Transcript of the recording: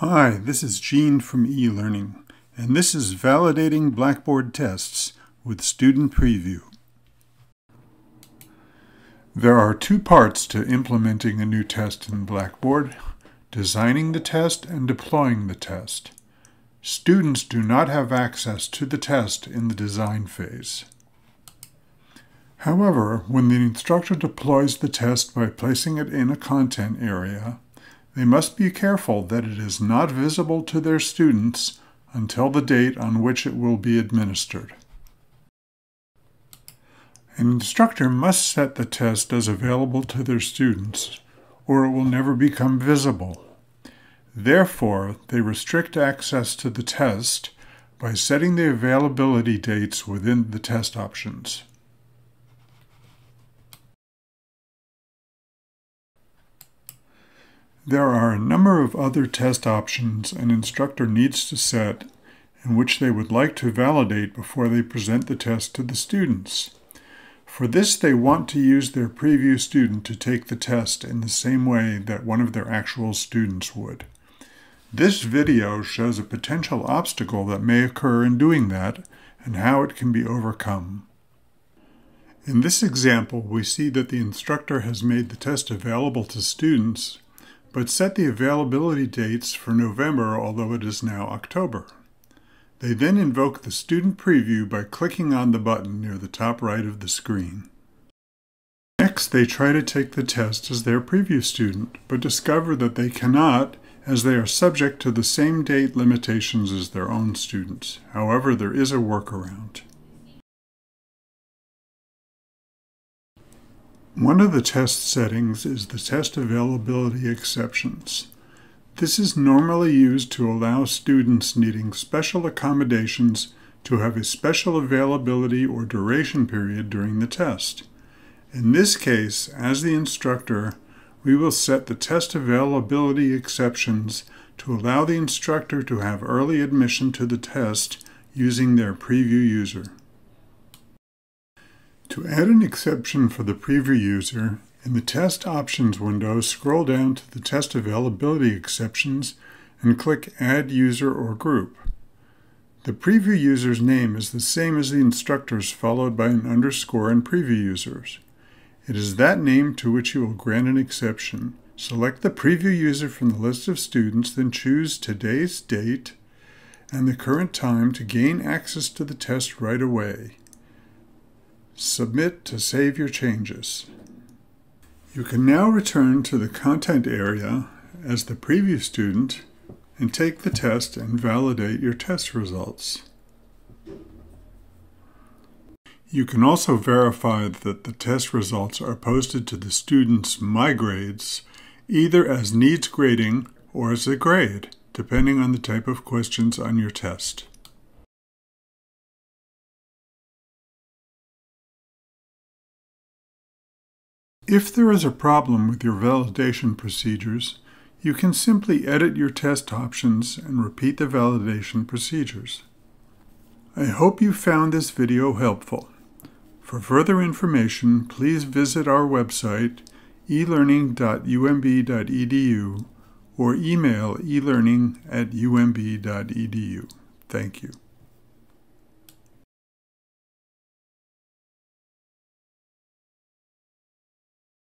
Hi, this is Gene from eLearning, and this is Validating Blackboard Tests with Student Preview. There are two parts to implementing a new test in Blackboard, designing the test and deploying the test. Students do not have access to the test in the design phase. However, when the instructor deploys the test by placing it in a content area, they must be careful that it is not visible to their students until the date on which it will be administered. An instructor must set the test as available to their students, or it will never become visible. Therefore, they restrict access to the test by setting the availability dates within the test options. There are a number of other test options an instructor needs to set in which they would like to validate before they present the test to the students. For this, they want to use their preview student to take the test in the same way that one of their actual students would. This video shows a potential obstacle that may occur in doing that and how it can be overcome. In this example, we see that the instructor has made the test available to students but set the availability dates for November, although it is now October. They then invoke the student preview by clicking on the button near the top right of the screen. Next, they try to take the test as their preview student, but discover that they cannot as they are subject to the same date limitations as their own students. However, there is a workaround. One of the test settings is the test availability exceptions. This is normally used to allow students needing special accommodations to have a special availability or duration period during the test. In this case, as the instructor, we will set the test availability exceptions to allow the instructor to have early admission to the test using their preview user. To add an exception for the preview user, in the Test Options window, scroll down to the Test Availability Exceptions and click Add User or Group. The preview user's name is the same as the instructor's followed by an underscore in preview users. It is that name to which you will grant an exception. Select the preview user from the list of students, then choose today's date and the current time to gain access to the test right away. Submit to save your changes. You can now return to the content area as the preview student and take the test and validate your test results. You can also verify that the test results are posted to the student's My Grades either as needs grading or as a grade, depending on the type of questions on your test. If there is a problem with your validation procedures, you can simply edit your test options and repeat the validation procedures. I hope you found this video helpful. For further information, please visit our website elearning.umb.edu or email elearning at umb.edu. Thank you.